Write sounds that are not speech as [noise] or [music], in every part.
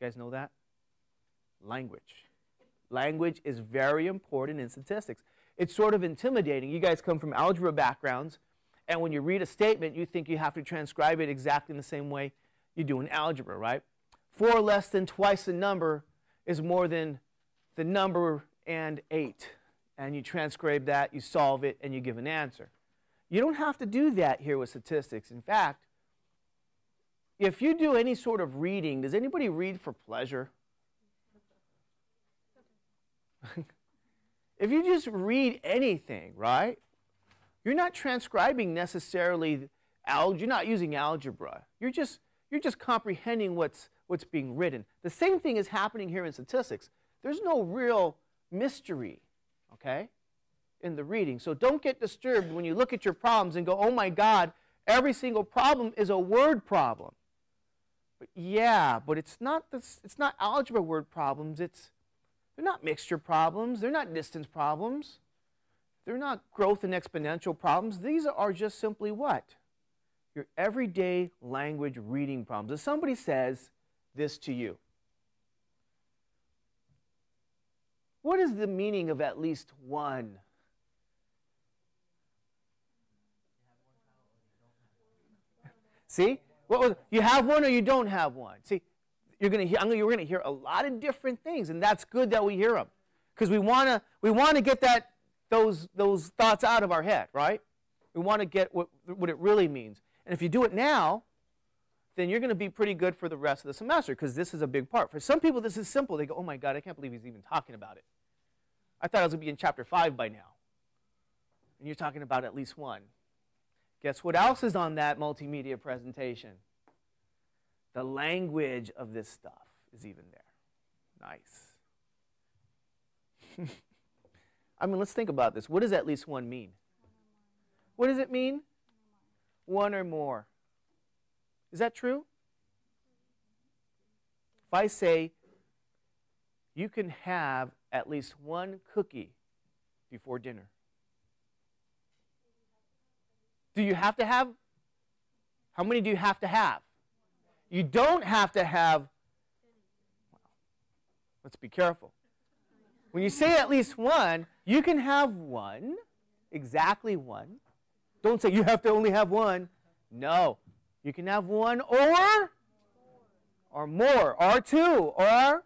you guys know that? Language. Language is very important in statistics. It's sort of intimidating. You guys come from algebra backgrounds, and when you read a statement, you think you have to transcribe it exactly in the same way you do in algebra, right? Four less than twice the number is more than the number and 8. And you transcribe that, you solve it, and you give an answer. You don't have to do that here with statistics. In fact, if you do any sort of reading, does anybody read for pleasure? [laughs] if you just read anything, right? You're not transcribing necessarily algebra. You're not using algebra. You're just you're just comprehending what's what's being written. The same thing is happening here in statistics. There's no real mystery, okay, in the reading. So don't get disturbed when you look at your problems and go, "Oh my God, every single problem is a word problem." But yeah, but it's not this, it's not algebra word problems. It's they're not mixture problems. They're not distance problems. They're not growth and exponential problems. These are just simply what? Your everyday language reading problems. If somebody says this to you, what is the meaning of at least one? See? What was you have one or you don't have one? See, you're going to hear, you're going to hear a lot of different things, and that's good that we hear them because we want to we want to get that those those thoughts out of our head, right? We want to get what what it really means, and if you do it now, then you're going to be pretty good for the rest of the semester because this is a big part. For some people, this is simple. They go, "Oh my God, I can't believe he's even talking about it." I thought I was going to be in chapter five by now, and you're talking about at least one. Guess what else is on that multimedia presentation? The language of this stuff is even there. Nice. [laughs] I mean, let's think about this. What does at least one mean? What does it mean? One or more. Is that true? If I say you can have at least one cookie before dinner, do you have to have? How many do you have to have? You don't have to have. Well, let's be careful. When you say at least one, you can have one, exactly one. Don't say you have to only have one. No. You can have one or or more, or two, or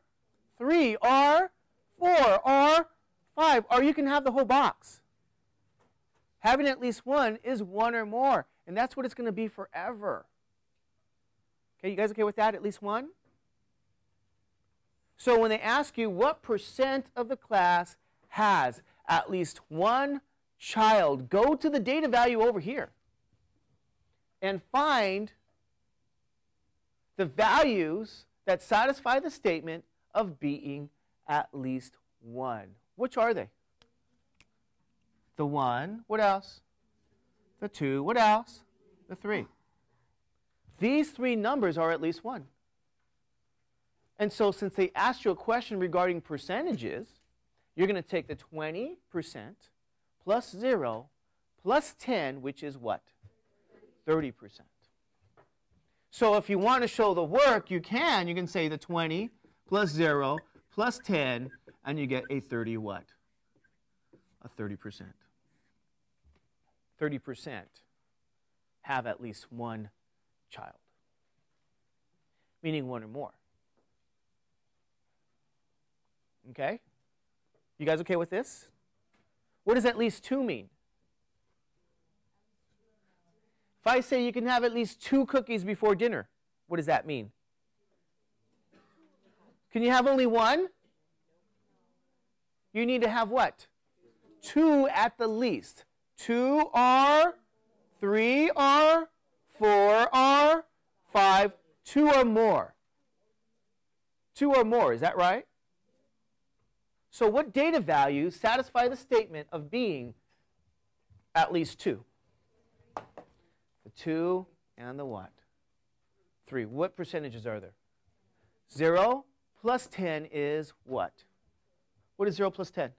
three, or four, or five, or you can have the whole box. Having at least one is one or more, and that's what it's going to be forever. Okay, you guys okay with that? At least one? So when they ask you what percent of the class has at least one child, go to the data value over here and find the values that satisfy the statement of being at least one. Which are they? The one. What else? The two. What else? The three. These three numbers are at least one. And so, since they asked you a question regarding percentages, you're going to take the 20% plus 0 plus 10, which is what? 30%. So, if you want to show the work, you can. You can say the 20 plus 0 plus 10, and you get a 30 what? A 30%. 30% have at least one child, meaning one or more. Okay? You guys okay with this? What does at least two mean? If I say you can have at least two cookies before dinner, what does that mean? Can you have only one? You need to have what? Two at the least. Two or three or four or five, two or more. Two or more, is that right? So, what data values satisfy the statement of being at least two? The two and the what? Three. What percentages are there? Zero plus 10 is what? What is zero plus 10?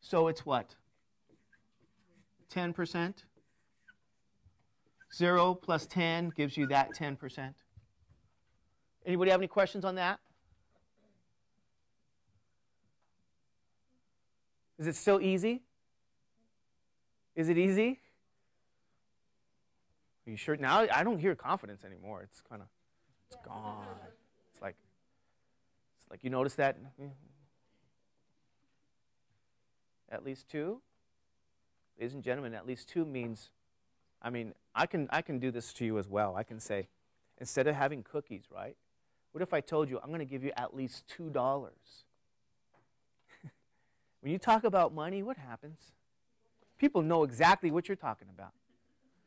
So it's what? 10%? 0 plus 10 gives you that 10%. Anybody have any questions on that? Is it still easy? Is it easy? Are you sure? Now I don't hear confidence anymore. It's kind of, it's gone. It's like, it's like you notice that. At least two. Ladies and gentlemen, at least two means, I mean, I can I can do this to you as well. I can say, instead of having cookies, right? What if I told you I'm going to give you at least two dollars? [laughs] when you talk about money, what happens? People know exactly what you're talking about.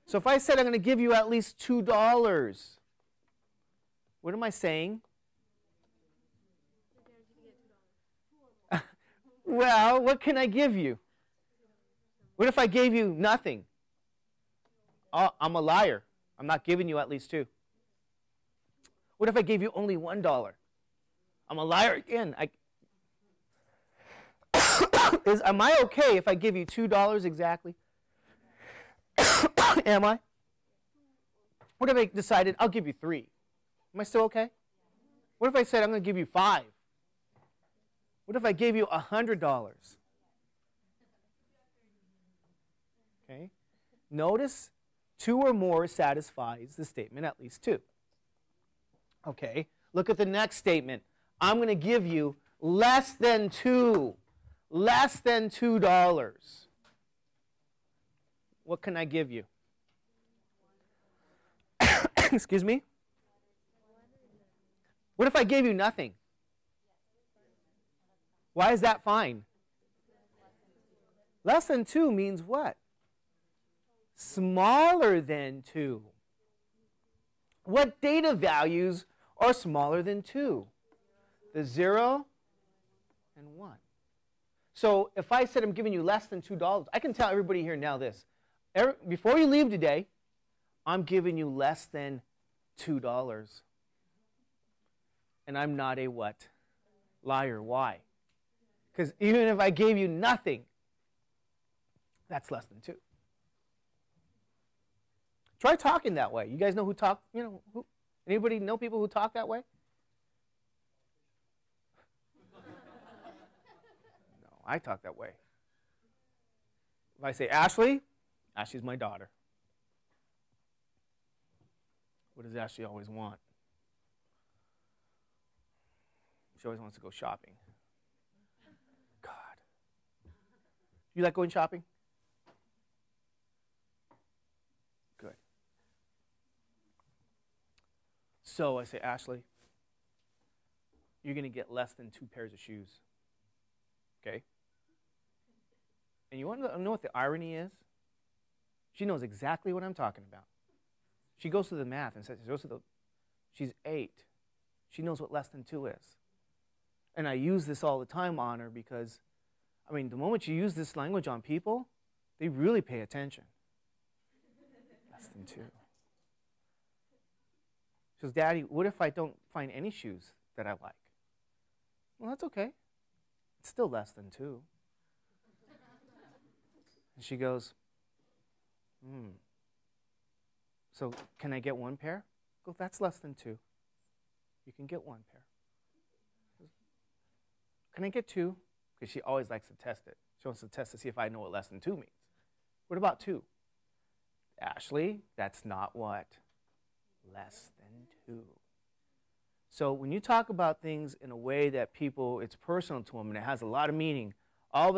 So if I said I'm going to give you at least $2, what am I saying? [laughs] well, what can I give you? What if I gave you nothing? Oh, I'm a liar. I'm not giving you at least two. What if I gave you only $1? I'm a liar again. I, [coughs] is, am I okay if I give you $2 exactly? [coughs] Am I? What if I decided I'll give you three? Am I still okay? What if I said I'm going to give you five? What if I gave you a hundred dollars? Okay. Notice two or more satisfies the statement at least two. Okay. Look at the next statement. I'm going to give you less than two. Less than two dollars. What can I give you? [coughs] Excuse me? What if I gave you nothing? Why is that fine? Less than 2 means what? Smaller than 2. What data values are smaller than 2? The 0 and 1. So if I said I'm giving you less than $2, I can tell everybody here now this. Before you leave today, I'm giving you less than $2. And I'm not a what? Liar. Why? Because even if I gave you nothing, that's less than two. Try talking that way. You guys know who talk, you know, who, anybody know people who talk that way? no, I talk that way. If I say, Ashley, Ashley's my daughter. What does Ashley always want? She always wants to go shopping. God. You like going shopping? Good. So I say, Ashley, you're going to get less than two pairs of shoes. Okay? And you want to know what the irony is? She knows exactly what I'm talking about. She goes through the math and says, she goes the, she's eight. She knows what less than two is. And I use this all the time on her because, I mean, the moment you use this language on people, they really pay attention. [laughs] less than two. She goes, Daddy, what if I don't find any shoes that I like? Well, that's okay. It's still less than two. And she goes, Hmm. So can I get one pair? Go, that's less than two. You can get one pair. Can I get two? Because she always likes to test it. She wants to test to see if I know what less than two means. What about two? Ashley, that's not what? Less than two. So when you talk about things in a way that people, it's personal to them and it has a lot of meaning, all of a